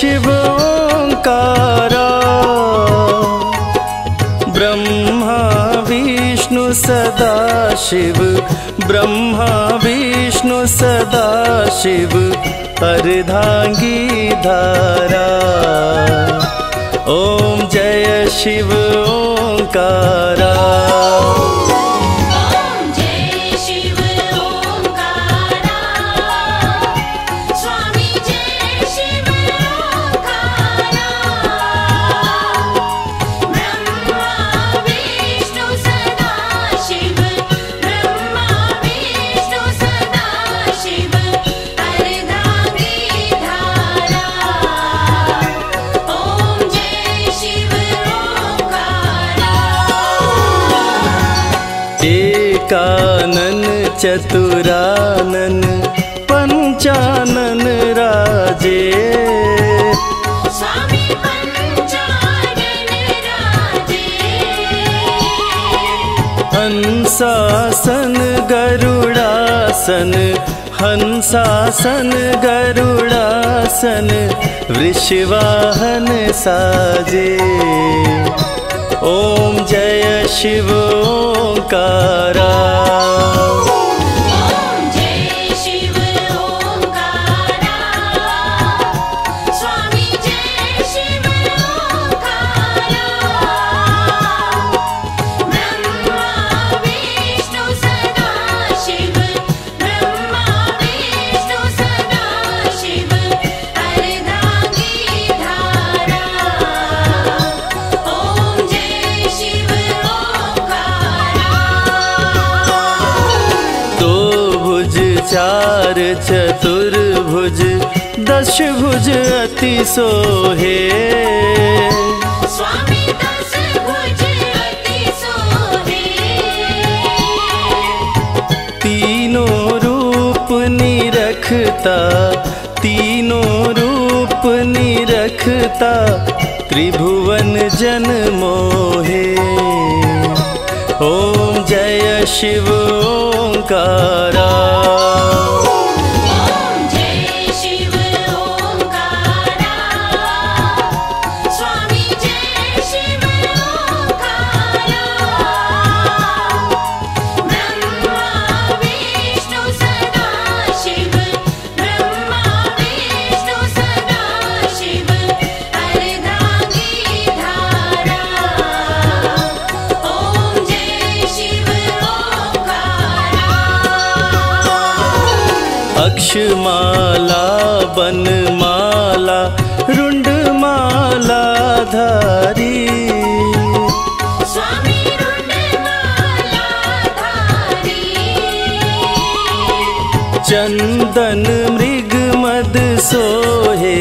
शिव ओंकारा ब्रह्मा, विष्णु, सदा शिव। ब्रह्मा, विष्णु, सदा शिव। अर्धांगी धारा। ॐ जय शिव ओंकारा चतुरानन पञ्चानन राजे। हंसासन गरुडासन हंसासन गरुडासन वृषवाहन साजे। ॐ जय शिव ओंकारा चार चतुर्भुज दश भुज अति सोहे। दस भुज अति सोहे। तीनों रूप निरखता तीनों रूप निरखता त्रिभुवन जन मोहे। ओम जय शिव कारा। अक्षमाला बनमाला रुंडमाला धारी। स्वामी धारी। चंदन मृग मद सोहे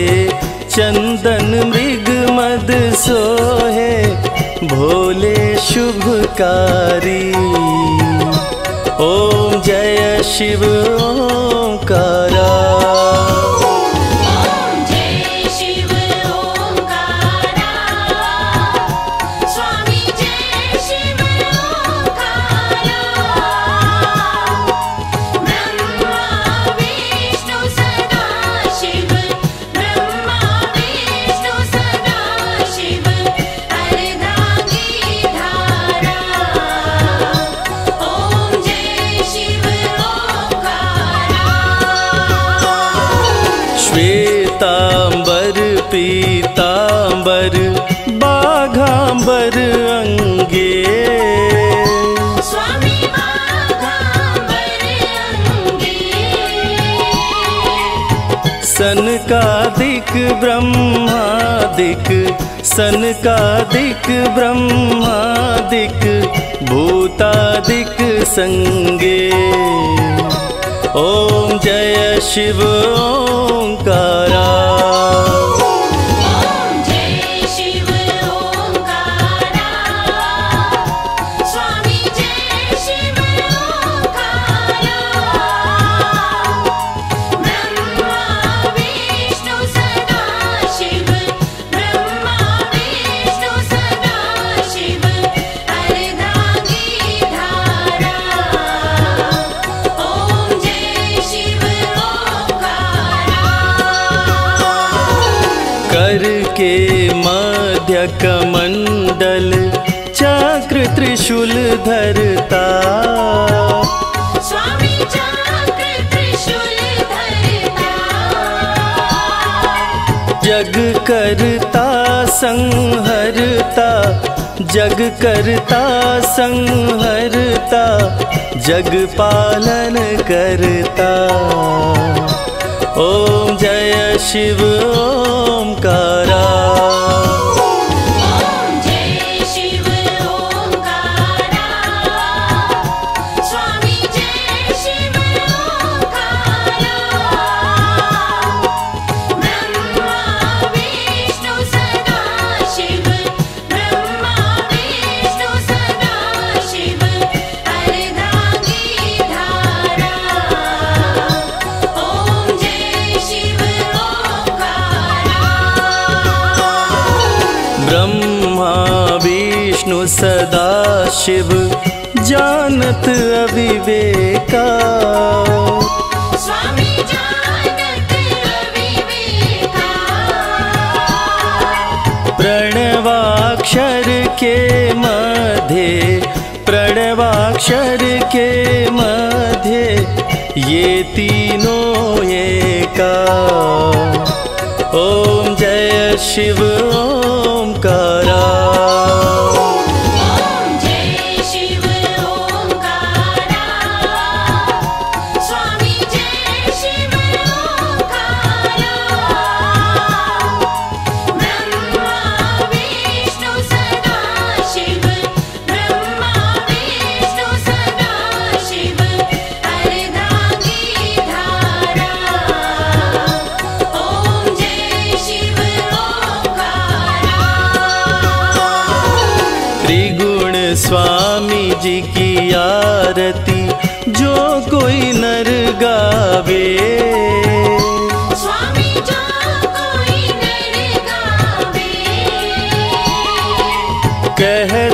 चंदन मृग मद सोहे भोले शुभकारी। ओम जय शिव ओंकारा श्वेतांबर पीतांबर बाघांबर अंगे। स्वामी बाघांबर अंगे। सनकादिक ब्रह्मादिक सनकादिक ब्रह्मादिक भूतादिक संगे। ओम जय शिव ओंकारा। चक्र त्रिशूल धरता। स्वामी चक्र त्रिशूल धरता। जग करता संहरता जग करता संहरता जग पालन करता। ओम जय शिव ओमकारा ॐ शिव जानत अविवेका। प्रणवाक्षर के मध्य प्रणवाक्षर के मध्य ये तीनों एका। ओम जय शिव ओमकारा ॐ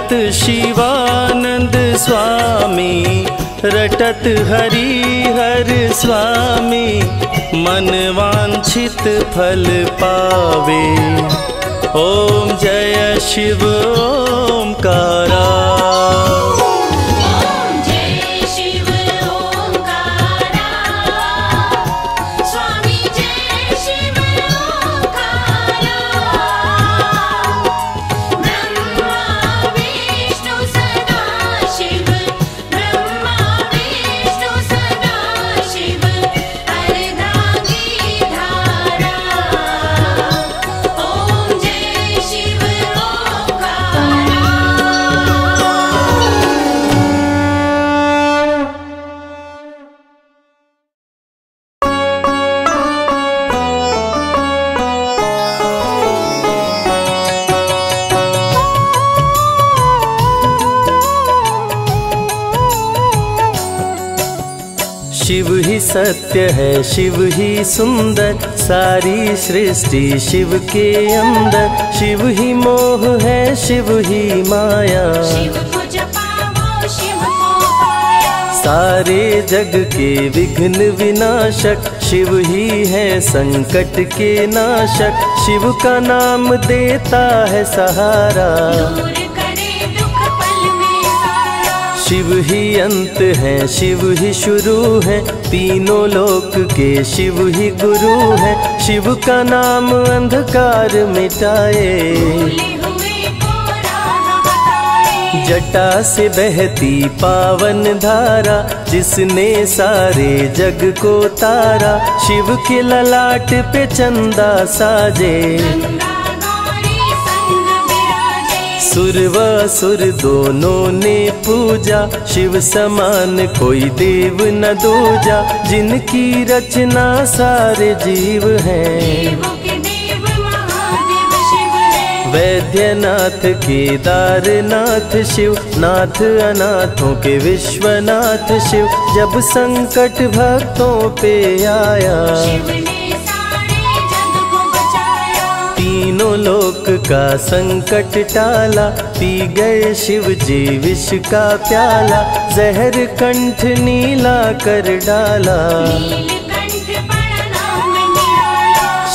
कहत शिवानंद स्वामी, रटत हरि हर स्वामी, मन वांछित फल पावे। ओम जय शिव ओमकारा ॐ शिव ही सत्य है शिव ही सुंदर सारी सृष्टि शिव के अंदर। शिव ही मोह है शिव ही माया। शिव को जपाओ शिव सारे जग के विघ्न विनाशक शिव ही है संकट के नाशक। शिव का नाम देता है सहारा। शिव ही अंत है, शिव ही शुरू है, तीनों लोक के शिव ही गुरु है। शिव का नाम अंधकार मिटाए। जटा से बहती पावन धारा, जिसने सारे जग को तारा, शिव के ललाट पे चंदा साजे। विराजे सुर व सुर दोनों ने पूजा। शिव समान कोई देव न दूजा। जिनकी रचना सारे जीव हैं। है। वैद्यनाथ केदारनाथ शिव नाथ अनाथों के विश्वनाथ शिव। जब संकट भक्तों पे आया का संकट टाला पी गए शिव जी विष का प्याला, जहर कंठ नीला कर डाला।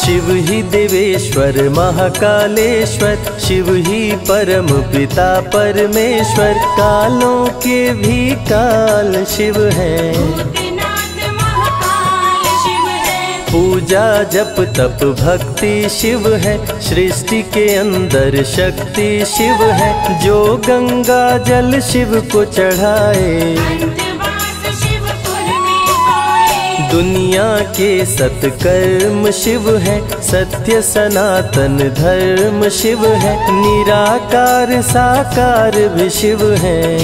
शिव ही देवेश्वर, महाकालेश्वर, शिव ही परम पिता परमेश्वर, कालों के भी काल शिव है। पूजा जप तप भक्ति शिव है, सृष्टि के अंदर शक्ति शिव है, जो गंगा जल शिव को चढ़ाए। दुनिया के सत्कर्म शिव है, सत्य सनातन धर्म शिव है, निराकार साकार भी शिव है।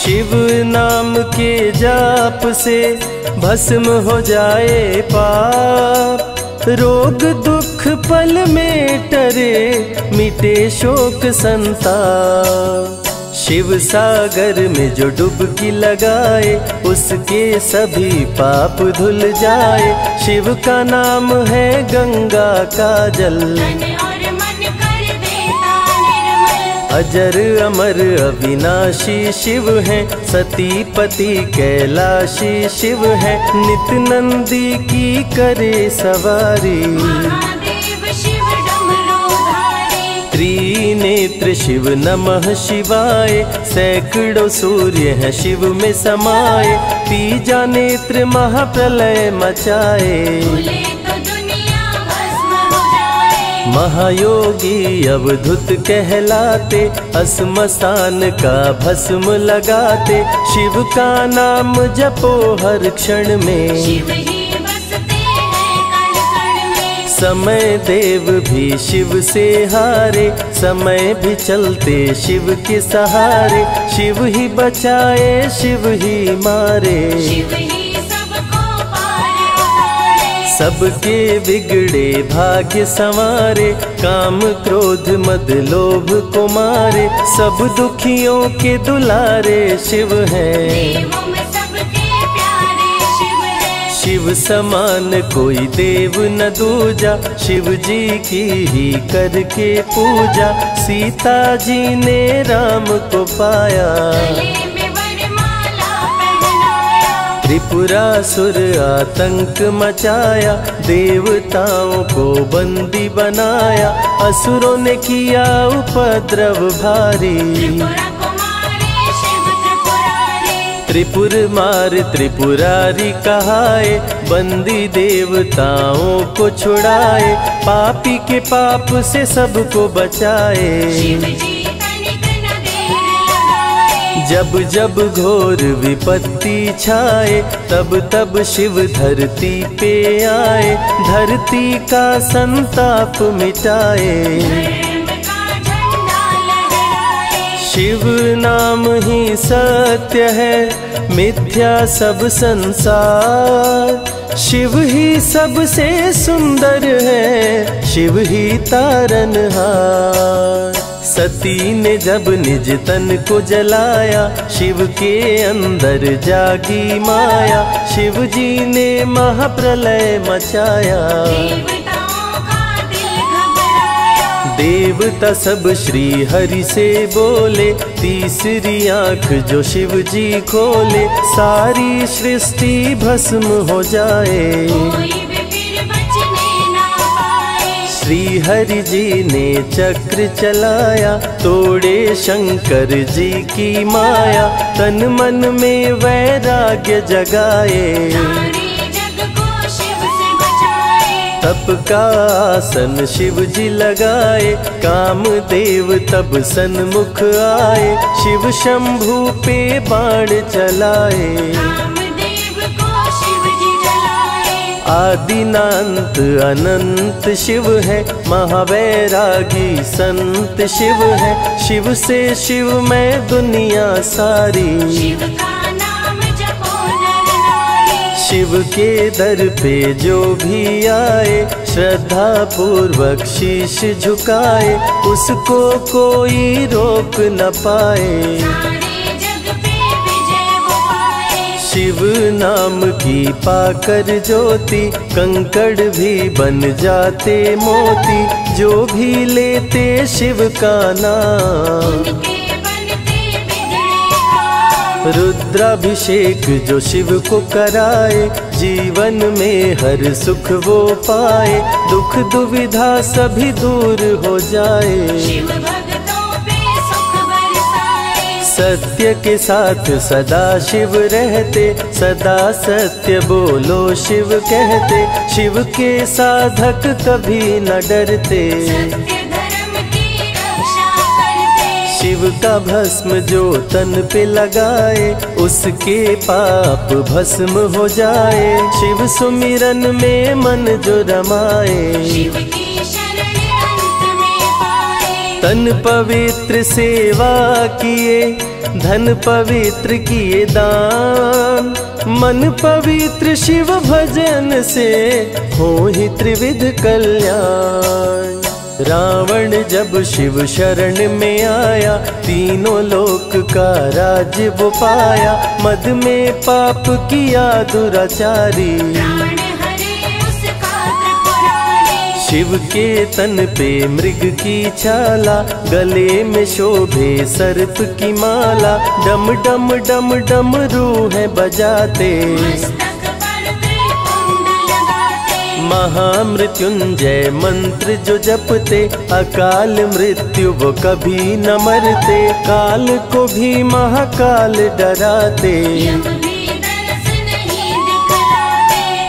शिव नाम के जाप से भस्म हो जाए पाप। रोग दुख पल में टरे, मिटे शोक संताप। शिव सागर में जो डुबकी लगाए, उसके सभी पाप धुल जाए। शिव का नाम है गंगा का जल। अजर अमर अविनाशी शिव है सती पति कैलाशी शिव है नित नंदी की करे सवारी। त्रिनेत्र शिव नमः शिवाय सैकड़ों सूर्य है शिव में समाये तीजा नेत्र महाप्रलय मचाए महायोगी अवधुत कहलाते असमसान का भस्म लगाते। शिव का नाम जपो हर क्षण में। शिव ही बसते हैं कण कण में। समय देव भी शिव से हारे समय भी चलते शिव के सहारे। शिव ही बचाए शिव ही मारे। शिव ही सबके बिगड़े भाग्य संवारे काम क्रोध मद लोभ को मारे सब दुखियों के दुलारे शिव है। देवों में सबके प्यारे शिव है। शिव समान कोई देव न दूजा शिव जी की ही करके पूजा सीता जी ने राम को पाया। त्रिपुरासुर आतंक मचाया देवताओं को बंदी बनाया असुरों ने किया उपद्रव भारी। त्रिपुरा मार त्रिपुरारी। कहाए बंदी देवताओं को छुड़ाए पापी के पाप से सबको बचाए। शिव जी जब जब घोर विपत्ति छाए, तब तब शिव धरती पे आए, धरती का संताप मिटाए। शिव नाम ही सत्य है, मिथ्या सब संसार। शिव ही सबसे सुंदर है, शिव ही तारनहार। सती ने जब निज तन को जलाया, शिव के अंदर जागी माया, शिव जी ने महाप्रलय मचाया। देवता सब श्री हरि से बोले, तीसरी आँख जो शिव जी खोले, सारी सृष्टि भस्म हो जाए। श्री हरि जी ने चक्र चलाया तोड़े शंकर जी की माया तन मन में वैराग्य जगाए। सारे जग को शिव से बचाए। तप का आसन शिव जी लगाए काम देव तब सन्मुख आए शिव शंभु पे बाण चलाए। आदिनांत अनंत शिव है महावैरागी संत शिव है। शिव से शिव में दुनिया सारी। शिव का शिव के दर पे जो भी आए श्रद्धा पूर्वक शीश झुकाए उसको कोई रोक न पाए। शिव नाम की पाकर ज्योति, कंकड़ भी बन जाते मोती, जो भी लेते शिव का नाम। रुद्राभिषेक जो शिव को कराए, जीवन में हर सुख वो पाए, दुख दुविधा सभी दूर हो जाए। सत्य के साथ सदा शिव रहते सदा सत्य बोलो शिव कहते शिव के साधक कभी न डरते। शिव का भस्म जो तन पे लगाए उसके पाप भस्म हो जाए। शिव सुमिरन में मन जो रमाए। शिव तन पवित्र सेवा किए, धन पवित्र किए दान। मन पवित्र शिव भजन से हो ही त्रिविध कल्याण। रावण जब शिव शरण में आया, तीनों लोक का राज्य वो पाया। मद में पाप किया दुराचारी। शिव के तन पे मृग की छाला, गले में शोभे सर्प की माला। डम डम डम डम बजाते। पर त्रिपुंड लगाते महामृत्युंजय मंत्र जो जपते, अकाल मृत्यु वो कभी न मरते। काल को भी महाकाल डराते।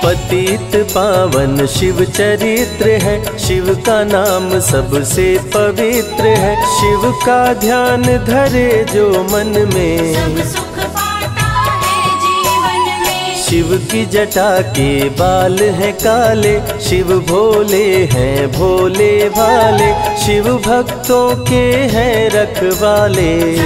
पतित पावन शिव चरित्र है। शिव का नाम सबसे पवित्र है। शिव का ध्यान धरे जो मन में। सब शिव की जटा के बाल हैं काले। शिव भोले हैं भोले भाले। शिव भक्तों के हैं रखवाले।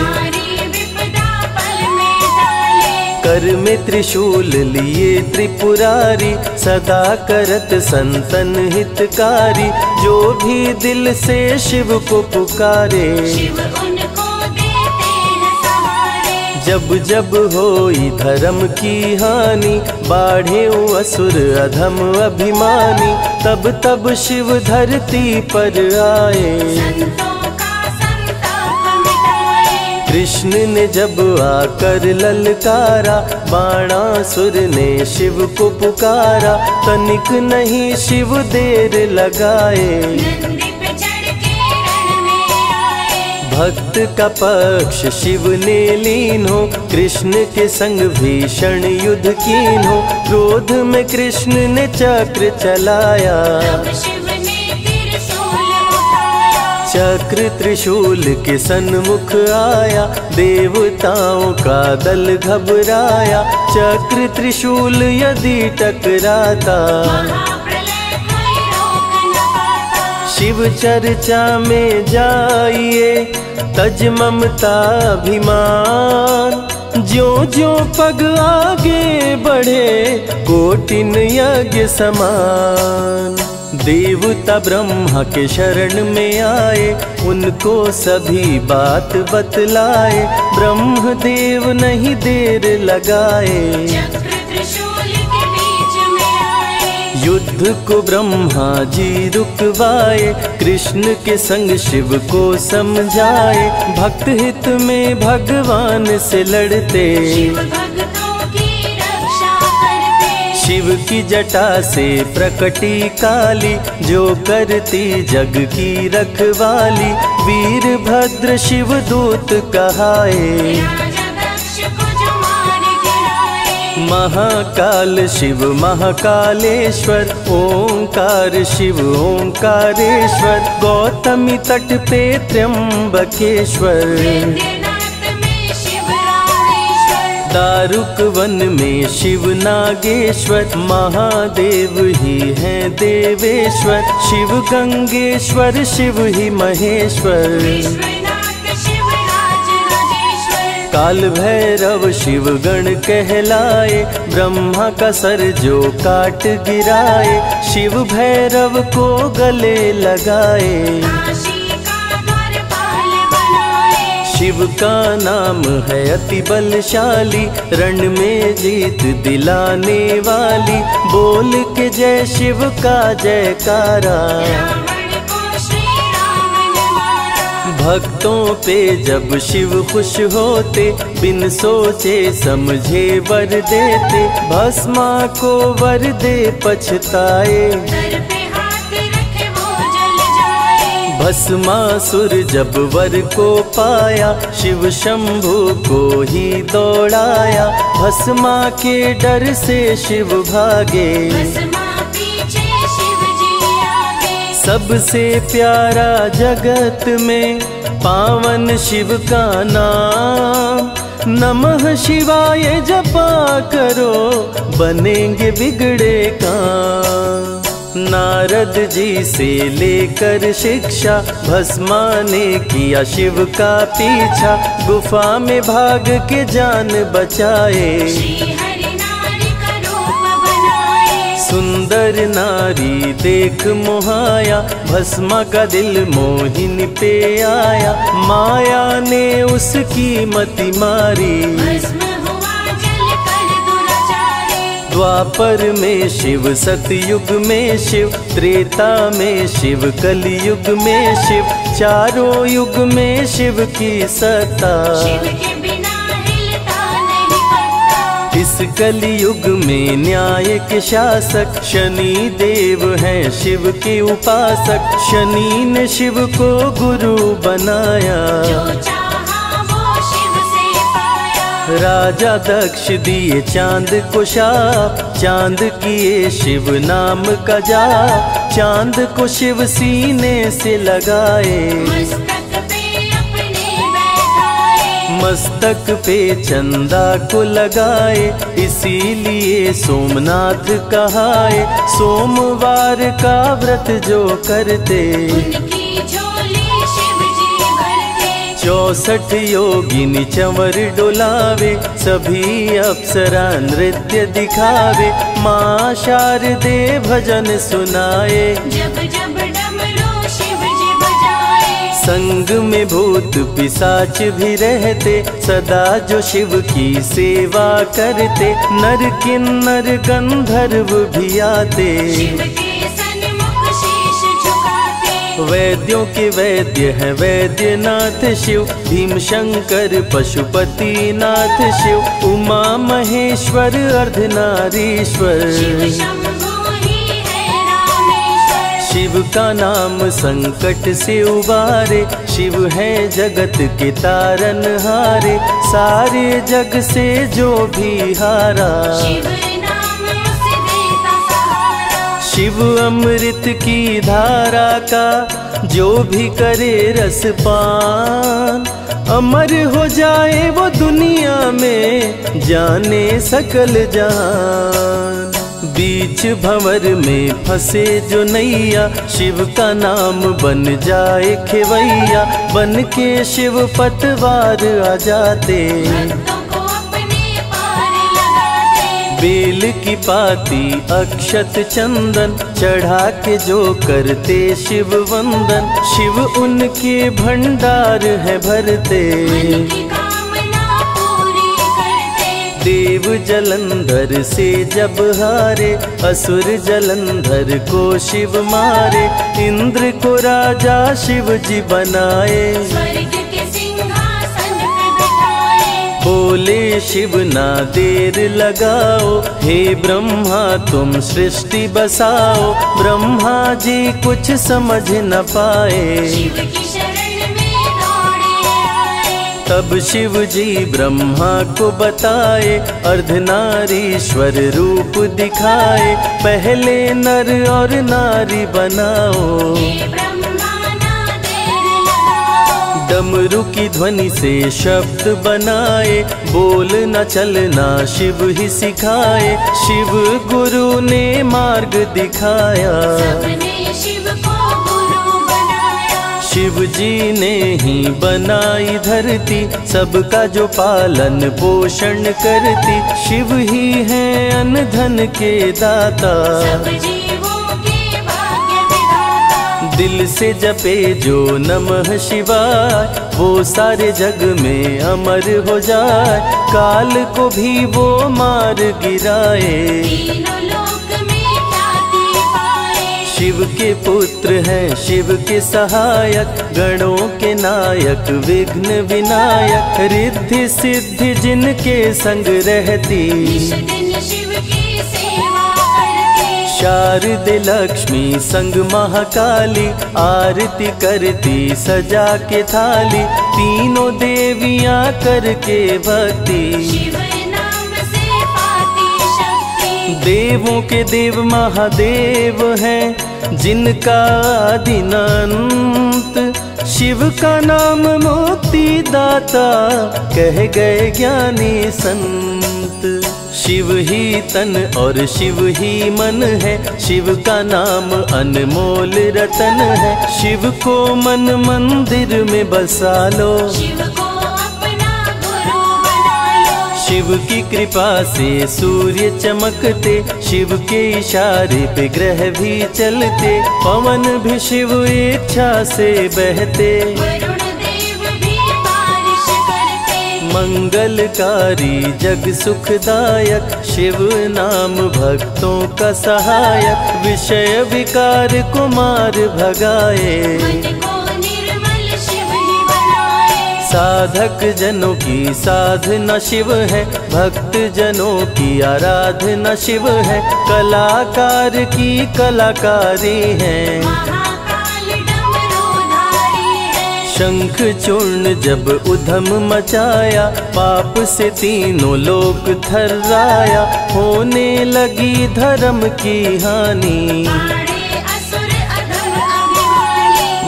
कर में त्रिशूल लिए त्रिपुरारी सदा करत संतन हितकारी जो भी दिल से शिव को पुकारे। शिव उनको देते हैं सहारे। जब जब होई धर्म की हानि बाढ़े असुर अधम अभिमानी तब तब शिव धरती पर आए। कृष्ण ने जब आकर ललकारा बाणासुर ने शिव को पुकारा तनिक नहीं शिव देर लगाए। नंदी पे चढ़ के रण में आए। भक्त का पक्ष शिव ने लीन हो कृष्ण के संग भीषण युद्ध कीन हो क्रोध में कृष्ण ने चक्र चलाया। चक्र त्रिशूल के सन्मुख आया, देवताओं का दल घबराया। चक्र त्रिशूल यदि टकराता, शिव चर्चा में जाइए तज ममता अभिमान। ज्यो ज्यो पग आगे बढ़े, कोटिन यज्ञ समान। देवता ब्रह्मा के शरण में आए उनको सभी बात बतलाए ब्रह्म देव नहीं देर लगाए। चक्र त्रिशूल के बीच में आए। युद्ध को ब्रह्मा जी रुकवाए कृष्ण के संग शिव को समझाए भक्त हित में भगवान से लड़ते। शिव की जटा से प्रकटी काली, जो करती जग की रखवाली। वीरभद्र शिव दूत कहाए। महाकाल शिव, महाकालेश्वर, ओंकार शिव, ओंकारेश्वर, गौतमी तट पे त्र्यंबकेश्वर। दारुक वन में शिव नागेश्वर महादेव ही है देवेश्वर। शिव गंगेश्वर शिव ही महेश्वर। काल भैरव शिव गण कहलाए ब्रह्मा का सर जो काट गिराए शिव भैरव को गले लगाए। शिव का नाम है अति बलशाली, रण में जीत दिलाने वाली। बोल के जय शिव का जयकारा। भक्तों पे जब शिव खुश होते, बिन सोचे समझे वर देते। भस्मा को वर दे पछताए। भस्मासुर जब वर को पाया शिव शंभु को ही दौड़ाया। भस्मा के डर से शिव भागे। सबसे प्यारा जगत में पावन शिव का नाम। नमः शिवाय जपा करो बनेंगे बिगड़े काम। नारद जी से लेकर शिक्षा भस्मा ने किया शिव का पीछा, गुफा में भाग के जान बचाए। सुंदर नारी देख मोहाया, भस्मा का दिल मोहिनी पे आया, माया ने उसकी मति मारी। द्वापर में शिव सतयुग में शिव त्रेता में शिव कलयुग में शिव चारों युग में शिव की सत्ता। शिव के बिना हिलता नहीं पत्ता इस कलयुग में न्याय के शासक शनि देव हैं शिव के उपासक शनि ने शिव को गुरु बनाया। राजा दक्ष दिए चाँद को शाप। चाँद किए शिव नाम का जाप। चाँद को शिव सीने से लगाए। मस्तक पे मस्तक पे चंदा को लगाए। इसीलिए सोमनाथ कहाए। सोमवार का व्रत जो करते। चौसठ योगिनी चंवर डोलावे सभी अप्सरा नृत्य दिखावे। माँ शारदे भजन सुनाए। जब जब डमरू शिव जी बजाए। संग में भूत पिशाच भी रहते सदा जो शिव की सेवा करते नर किन्नर गंधर्व भी आते। शिव के वैद्यों के वैद्य हैं वैद्यनाथ शिव भीम शंकर पशुपति नाथ शिव, उमा महेश्वर है रामेश्वर शिव का नाम संकट से उबारे, शिव है जगत के तारन हारे, सारे जग से जो भी हारा। शिव शिव अमृत की धारा का जो भी करे रस पान अमर हो जाए वो दुनिया में जाने सकल जहान बीच भंवर में फंसे जो नैया, शिव का नाम बन जाए खेवैया। बन के शिव पतवार आ जाते। बेल की पाती, अक्षत चंदन, चढ़ा के जो करते शिव वंदन। शिव उनके भंडार है भरते। देव जलंधर से जब हारे, असुर जलंधर को शिव मारे। इंद्र को राजा शिव जी बनाए। बोले शिव ना देर लगाओ हे ब्रह्मा तुम सृष्टि बसाओ ब्रह्मा जी कुछ समझ न पाए। शिव की तब शिव जी ब्रह्मा को बताए अर्धनारीश्वर रूप दिखाए पहले नर और नारी बनाओ। डमरू की ध्वनि से शब्द बनाए बोलना चलना शिव ही सिखाए शिव गुरु ने मार्ग दिखाया। शिव जी ने ही बनाई धरती सबका जो पालन पोषण करती शिव ही है अन्न धन के दाता। सब विधाता दिल से जपे जो नमः शिवाय वो सारे जग में अमर हो जाए। काल को भी वो मार गिराए। तीनों लोक में ख्याति पाए। शिव के पुत्र हैं शिव के सहायक गणों के नायक विघ्न विनायक रिद्धि सिद्धि जिनके संग रहती। निश दिन शिव की सेवा शारद लक्ष्मी संग महाकाली आरती करती सजा के थाली तीनों देवियाँ करके भक्ति। शिव नाम से पाती शक्ति। देवों के देव महादेव हैं जिनका आदिनांत। शिव का नाम मुक्ति दाता कह गए ज्ञानी संत। शिव ही तन और शिव ही मन है। शिव का नाम अनमोल रतन है। शिव को मन मंदिर में बसा लो। शिव को अपना गुरु बना लो। शिव की कृपा से सूर्य चमकते शिव के इशारे पे ग्रह भी चलते पवन भी शिव इच्छा से बहते। मंगलकारी जग सुखदायक शिव नाम भक्तों का सहायक विषय विकार कुमार भगाए। ही साधक जनों की साधना शिव है भक्त जनों की आराधना शिव है कलाकार की कलाकारी है। शंख चूर्ण जब उधम मचाया, पाप से तीनों लोक थर्राया। होने लगी धर्म की हानि।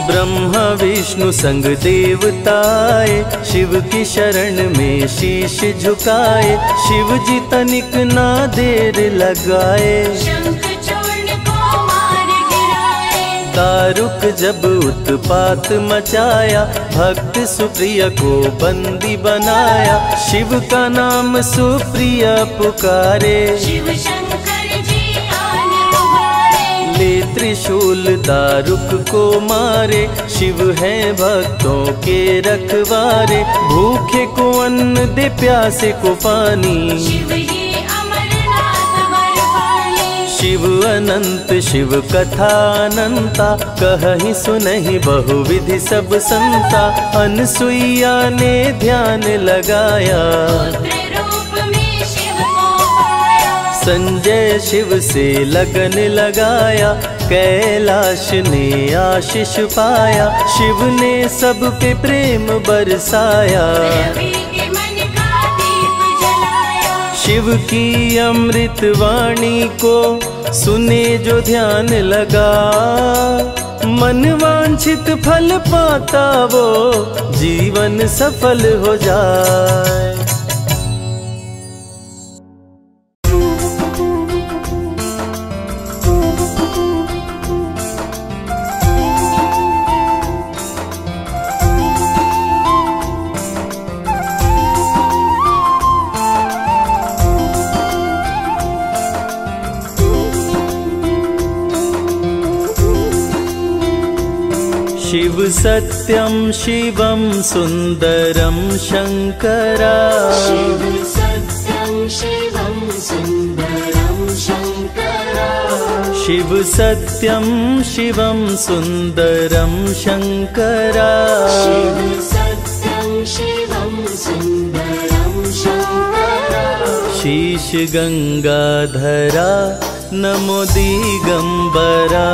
ब्रह्मा विष्णु संग देवताए, शिव की शरण में शीश झुकाए, शिव जी तनिक ना देर लगाए। तारुक जब उत्पात मचाया भक्त सुप्रिय को बंदी बनाया। शिव का नाम सुप्रिय पुकारे। शिव शंकर जी आने उभारे। ले त्रिशूल दारुक को मारे। शिव है भक्तों के रखवारे। भूखे को अन्न दे प्यासे को पानी। शिव शिव अनंत, शिव कथा अनंता कहीं सुनहि बहुविधि सब संता। अनसुईया ने ध्यान लगाया। संजय शिव से लगन लगाया। कैलाश ने आशीष पाया। शिव ने सब पे प्रेम बरसाया। शिव की अमृत वाणी को सुने जो ध्यान लगा। मन वांछित फल पाता वो, जीवन सफल हो जाए। शिव सत्यं शिवं सुन्दरं शङ्करा। शिव सत्यं शिवं सुन्दरं शङ्करा। शिव सत्यं शिवं सुन्दरं शङ्करा। शिव सत्यं शिवं सुन्दरं शङ्करा। शीश गङ्गाधरा नमो दिगम्बरा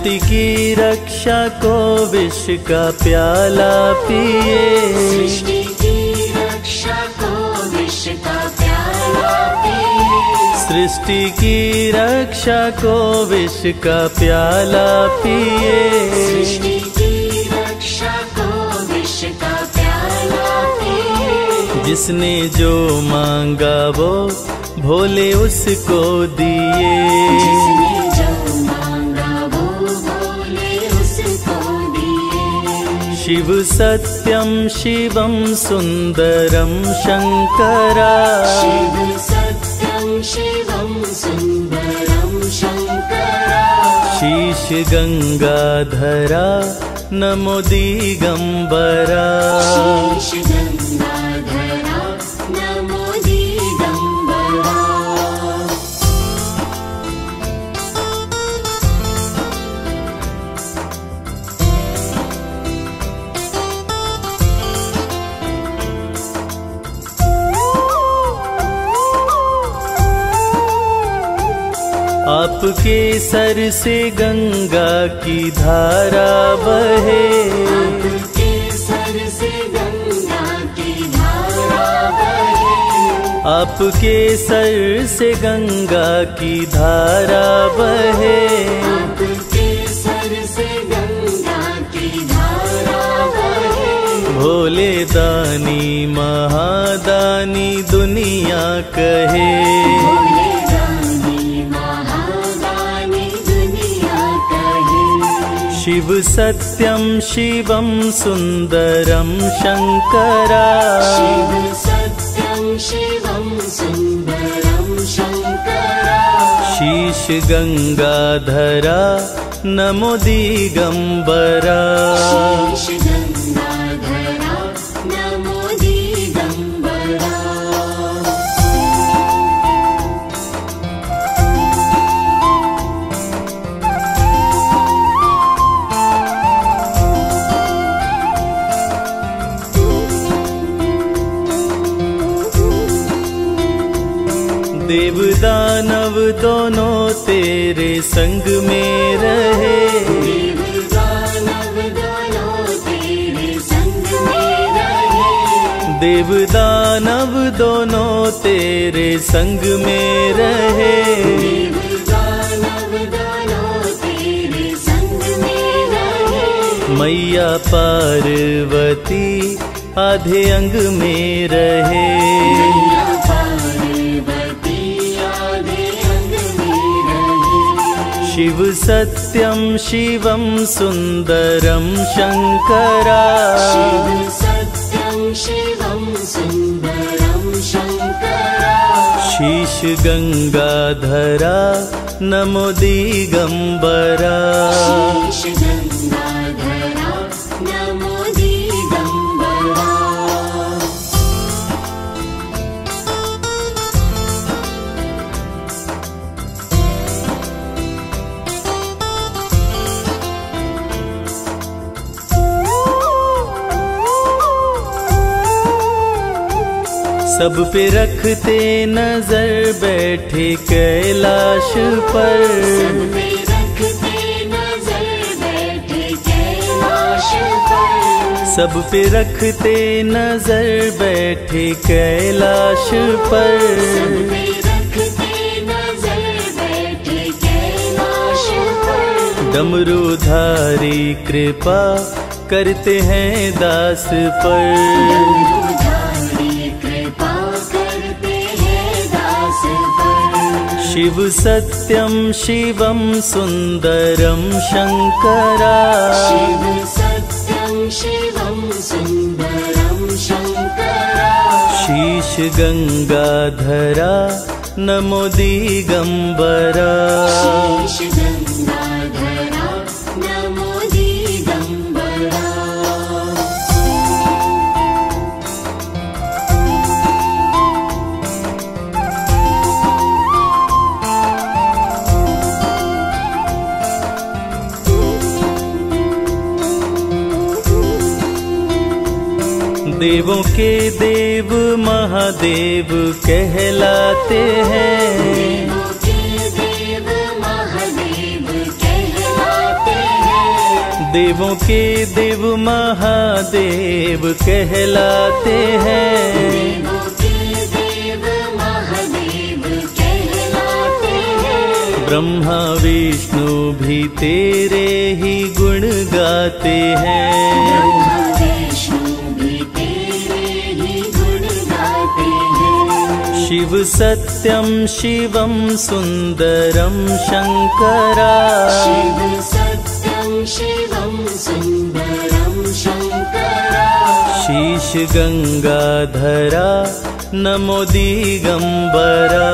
सृष्टि की रक्षा को विश्व का प्याला पिए। सृष्टि की रक्षा को विश्व का प्याला पिए। सृष्टि की रक्षा को विष का प्याला पिए। सृष्टि की रक्षा को विष का प्याला पिए। जिसने जो मांगा वो भोले उसको दिए। शिव सत्यं शिवं सुन्दरं शङ्करा। शिव सत्यं शिवं सुन्दरं शङ्करा। शीश गङ्गाधरा नमो दिगम्बरा। शीश गङ्गाधरा नमो दिगम्बरा आपके सर से गंगा की धारा बहे। आपके सर से गंगा की धारा बहे। आपके सर से गंगा की धारा बहे। आपके सर से गंगा की धारा बहे। भोले दानी महादानी दुनिया कहे। शिव सत्यं शिवं सुन्दरं शङ्करा। शिव सत्यं शिवं सुन्दरं शिशगङ्गाधरा नमुदिगम्बरा देवदानव दोनों तेरे संग में रहे। मैया पार्वती आधे अंग में रहे। शिव सत्यं शिवं सुन्दरं शङ्करा गङ्गाधरा नमो दिगम्बरा। सब पे रखते नज़र बैठे कैलाश पर। सब पे रखते नज़र बैठे कैलाश पर। सब पे रखते नज़र बैठे कैलाश पर। डमरूधारी कृपा करते हैं दास पर। शिव सत्यं शिवं सुन्दरं शङ्करा। शिव सत्यं शिवं सुन्दरं शङ्करा। शिश गङ्गाधरा नमुदीगम्बरा देवों के देव महादेव कहलाते हैं। देवों के देव महादेव कहलाते हैं। ब्रह्मा, विष्णु भी तेरे ही गुण गाते हैं। शिव सत्यं शिवं सुन्दरं शङ्करा। शिव सत्यं शिवं सुन्दरं शङ्करा। शिशगङ्गाधरा नमो दिगम्बरा